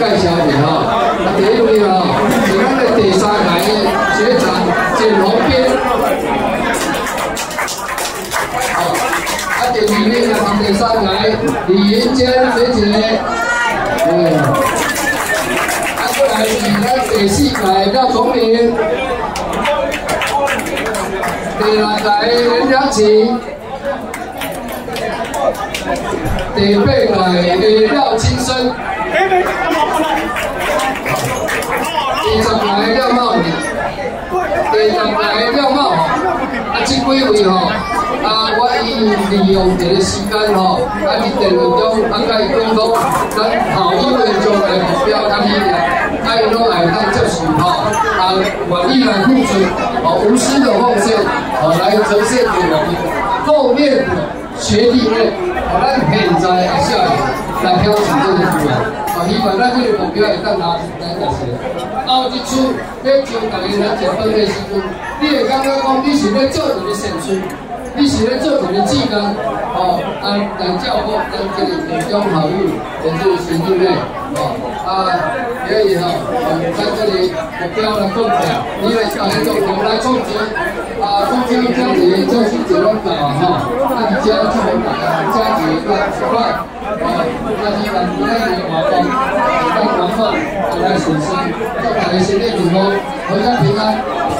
介绍一下哈。啊，第一位哈是咱的第三届学长简宏斌。好，啊，第二位呢是第三届李云坚学姐。嗯。啊，过来是咱第四届廖崇明。第六届林良晴。第八届李廖青生。第十届廖茂年，第十届廖茂啊，这几位吼，啊，我以利用这个时间吼，啊，伫电话中啊，甲伊讲讲，咱后一位将来目标甲理念，啊，伊拢来当接受吼，啊，愿意来付出，啊，无私的奉献，啊，来呈现给我们后面学弟妹，哦，咱现在的下来挑战这个目标。希望咱这个目标会当达成，咱就是。后一次咧招大家来结婚的时阵，你会感觉讲你是咧做一个善事，你是咧做一个志工，哦，来来照顾咱这个家中好友，甚至兄弟妹，哦，啊，所以吼，咱这里目标来控制，你来下来做，我们来控制，啊，中间这里就是这种搞哈，那，你加这种搞，加几个十块。啊，那你们不要给我放，放广告，受伤，要打一些业主吗？回家平安。